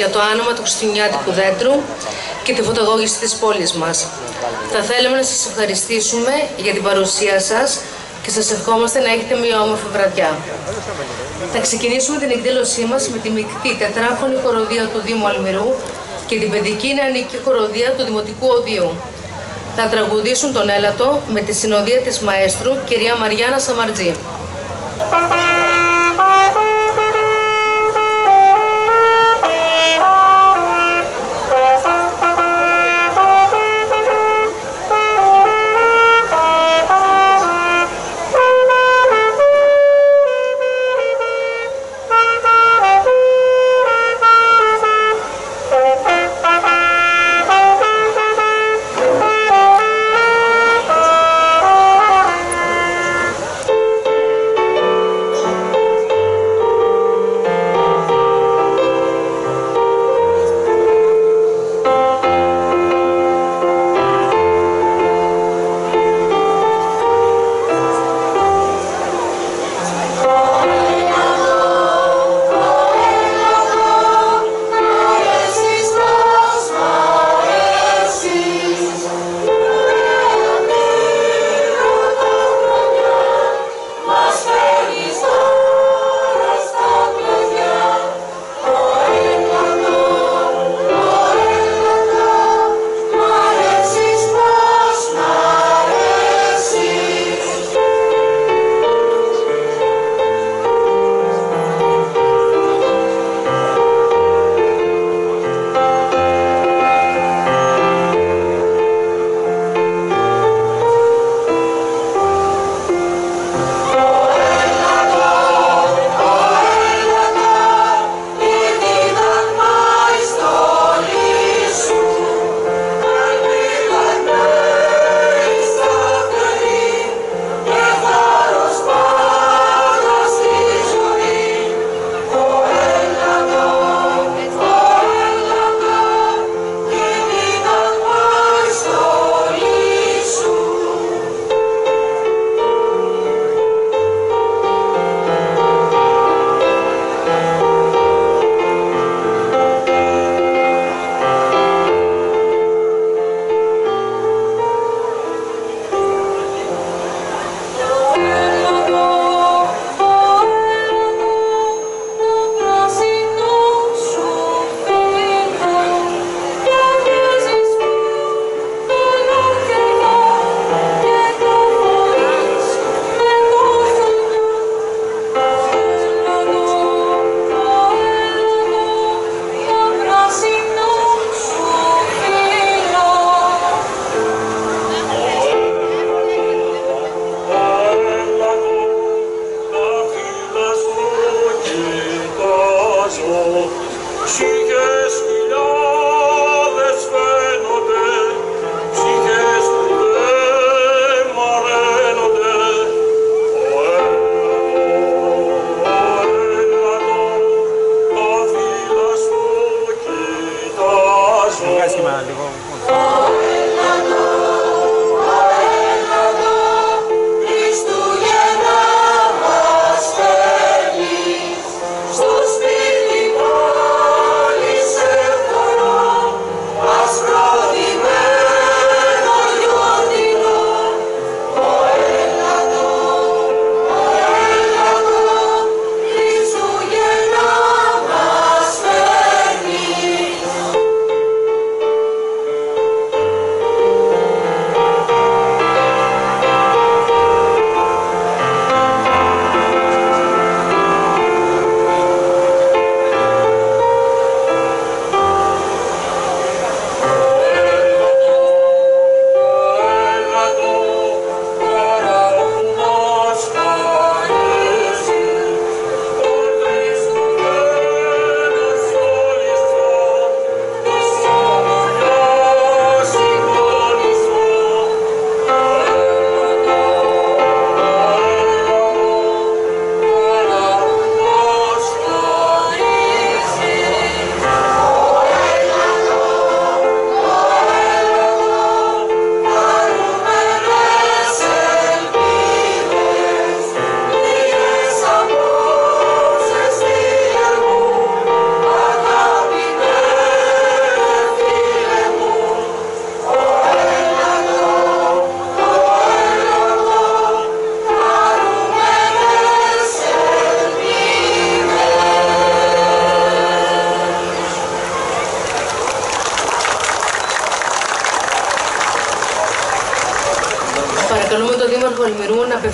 για το άνομα του Χριστουγεννιάτικου δέντρου και τη φωτογόγηση της πόλης μας. Θα θέλαμε να σας ευχαριστήσουμε για την παρουσία σας και σας ευχόμαστε να έχετε μια όμορφη βραδιά. Θα ξεκινήσουμε την εκδήλωσή μας με τη μεικτή τετράχωνη χοροδία του Δήμου Αλμυρού και την παιδική νεανική χοροδία του Δημοτικού Οδείου. Θα τραγουδήσουν τον έλατο με τη συνοδεία της μαέστρου κυρία Μαριάννα Σαμαρτζή.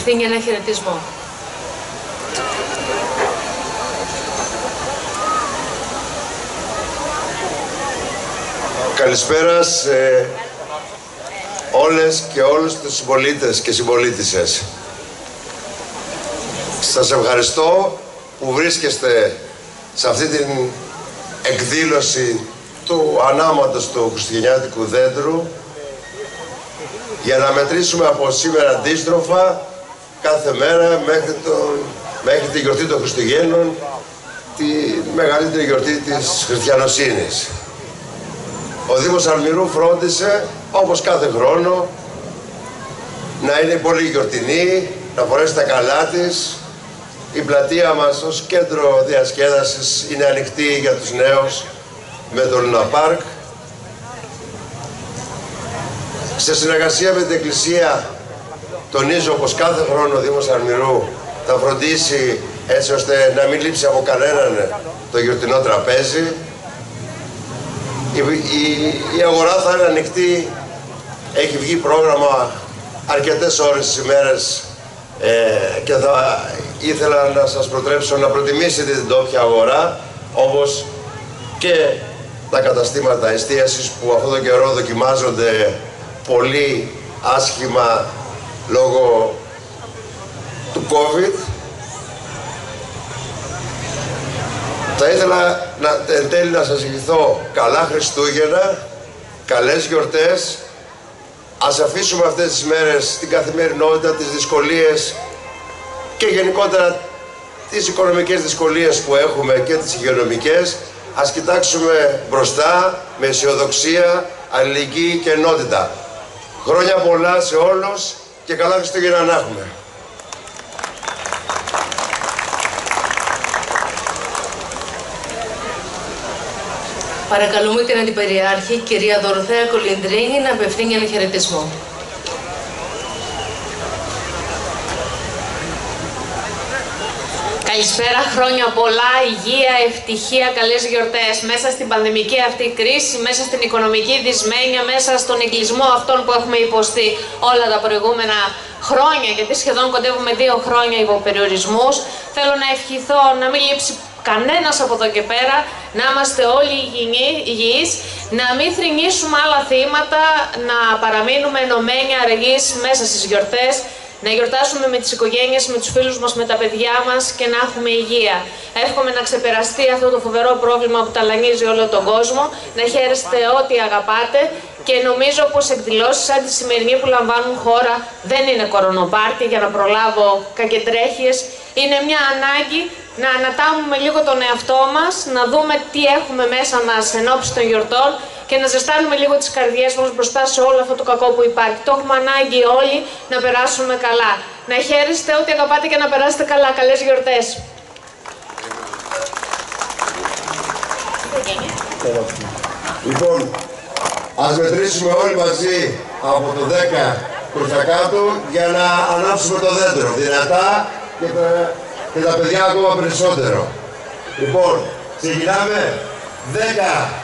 Απευθύνει ένα χαιρετισμό. Καλησπέρα σε όλες και όλους τους συμπολίτες και συμπολίτησες. Σας ευχαριστώ που βρίσκεστε σε αυτή την εκδήλωση του ανάματος του Χριστουγεννιάτικου δέντρου για να μετρήσουμε από σήμερα αντίστροφα κάθε μέρα μέχρι, το, μέχρι τη γιορτή των Χριστουγέννων τη μεγαλύτερη γιορτή της χριστιανοσύνης. Ο Δήμος Αλμυρού φρόντισε, όπως κάθε χρόνο, να είναι πολύ γιορτινή, να φορέσει τα καλά της. Η πλατεία μας ως κέντρο διασκέδασης είναι ανοιχτή για τους νέους με το Λούνα Πάρκ. Σε συνεργασία με την Εκκλησία τονίζω πως κάθε χρόνο ο Δήμος Αλμυρού θα φροντίσει έτσι ώστε να μην λείψει από κανέναν το γιορτινό τραπέζι. Η, αγορά θα είναι ανοιχτή, έχει βγει πρόγραμμα αρκετές ώρες τις ημέρες ε, και θα ήθελα να σας προτρέψω να προτιμήσετε την τόπια αγορά όπως και τα καταστήματα εστίασης που αυτόν τον καιρό δοκιμάζονται πολύ άσχημα λόγω του COVID Θα ήθελα να, εν τέλει να σας ευχηθώ καλά Χριστούγεννα, καλές γιορτές. Ας αφήσουμε αυτές τις μέρες την καθημερινότητα, τις δυσκολίες και γενικότερα τις οικονομικές δυσκολίες που έχουμε και τις υγειονομικές. Ας κοιτάξουμε μπροστά με αισιοδοξία, αλληλεγγύη και ενότητα. Χρόνια πολλά σε όλους και καλά Χριστούγεννα να έχουμε. Παρακαλούμε την Αντιπεριάρχη, κυρία Δωροθέα Κολυντρίνη, να απευθύνει ένα χαιρετισμό. Καλησπέρα, χρόνια πολλά, υγεία, ευτυχία, καλές γιορτές. Μέσα στην πανδημική αυτή κρίση, μέσα στην οικονομική δυσμένεια, μέσα στον εγκλισμό αυτών που έχουμε υποστεί όλα τα προηγούμενα χρόνια, γιατί σχεδόν κοντεύουμε δύο χρόνια υπό περιορισμούς. Θέλω να ευχηθώ να μην λείψει κανένας από εδώ και πέρα, να είμαστε όλοι υγιείς, να μην θρυνήσουμε άλλα θύματα, να παραμείνουμε ενωμένοι αργείς μέσα στις γιορτές, να γιορτάσουμε με τις οικογένειες, με τους φίλους μας, με τα παιδιά μας και να έχουμε υγεία. Εύχομαι να ξεπεραστεί αυτό το φοβερό πρόβλημα που ταλανίζει όλο τον κόσμο, να χαίρεστε ό,τι αγαπάτε και νομίζω πως εκδηλώσεις σαν τη σημερινή που λαμβάνουν χώρα δεν είναι κορονοπάρτι για να προλάβω κακετρέχειες, είναι μια ανάγκη να ανατάμουμε λίγο τον εαυτό μας, να δούμε τι έχουμε μέσα μας εν των γιορτών και να ζεστάνουμε λίγο τις καρδιές μας μπροστά σε όλο αυτό το κακό που υπάρχει. Το έχουμε ανάγκη όλοι να περάσουμε καλά. Να χαίρεστε ό,τι αγαπάτε και να περάσετε καλά. Καλές γιορτές. Λοιπόν, ας μετρήσουμε όλοι μαζί από το 10 προς τα κάτω για να ανάψουμε το δέντρο. Δυνατά και και τα παιδιά ακόμα περισσότερο. Λοιπόν, ξεκινάμε. 10, 8, 7, 6,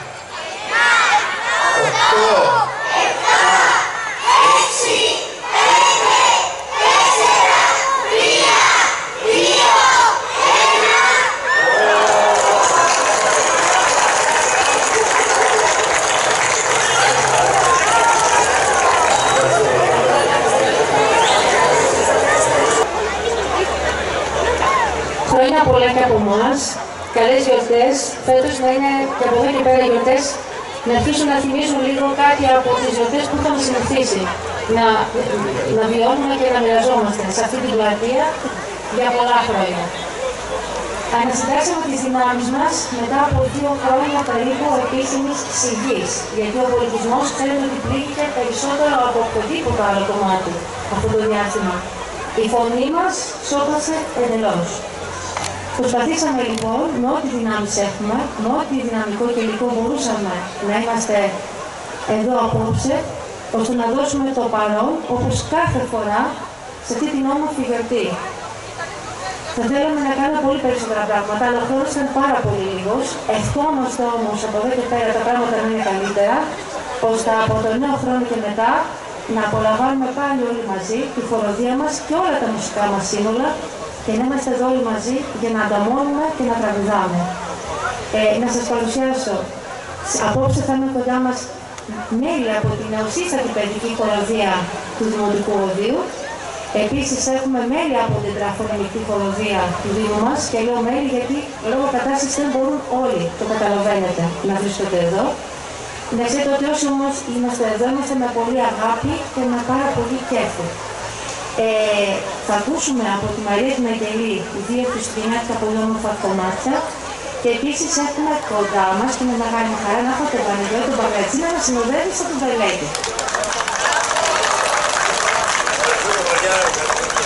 5, 4, 3, Χρόνια πολλά και από εμάς. Καλές γιορτές. Φέτος να είναι και από εδώ και πέρα γιορτές να αρχίσουν να θυμίζουν λίγο κάτι από τις γιορτές που είχαμε συνηθίσει. Να, να βιώνουμε και να μοιραζόμαστε σε αυτή την πλατεία για πολλά χρόνια. Ανασυντάξαμε τις δυνάμεις μας μετά από δύο χρόνια περίπου επίσημης συγγύης, γιατί ο πολιτισμός ξέρετε ότι πλήγηκε περισσότερο από οποιοδήποτε άλλο κομμάτι αυτό το διάστημα. Η φωνή μας σώπασε εντελώς. Προσπαθήσαμε λοιπόν με ό,τι δυνάμεις έχουμε, με ό,τι δυναμικό και υλικό μπορούσαμε να είμαστε εδώ απόψε, ώστε να δώσουμε το παρόν, όπως κάθε φορά, σε αυτή την όμορφη γιορτή. Θα θέλαμε να κάνουμε πολύ περισσότερα πράγματα, αλλά ο χρόνος ήταν πάρα πολύ λίγος. Ευχόμαστε όμως από εδώ και πέρα τα πράγματα να είναι καλύτερα, ώστε από το νέο χρόνο και μετά να απολαμβάνουμε πάλι όλοι μαζί τη φοροδία μας και όλα τα μουσικά μας σύνολα και να είμαστε εδώ όλοι μαζί για να ανταμώνουμε και να τραγουδάμε. Ε, να σας παρουσιάσω, απόψε θα είναι κοντά μας μέλη από την νεοσύστατη παιδική χοροδία του Δημοτικού Οδείου. Επίσης έχουμε μέλη από την τραφωνομική χοροδία του Δήμου μας και λέω μέλη γιατί λόγω κατάστασης δεν μπορούν όλοι, το καταλαβαίνετε, να βρίσκονται εδώ. Να ξέρετε ότι όσοι όμως είμαστε εδώ, είμαστε με πολύ αγάπη και με πάρα πολύ κέφι. Ε, θα ακούσουμε από τη Μαρία την Αγγελή δύο χριστουγεννιάτικα πολύ όμορφα κομμάτια και επίσης έχουμε κοντά μας και με μεγάλη μου χαρά να έχω τον Παναγιώτη τον Παγκατσίνα να συνοδεύει από τον Βελέτη.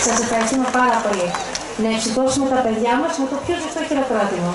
Σας ευχαριστούμε πάρα πολύ. Να εξηγώσουμε τα παιδιά μας με το πιο ζεστό χειροκρότημα.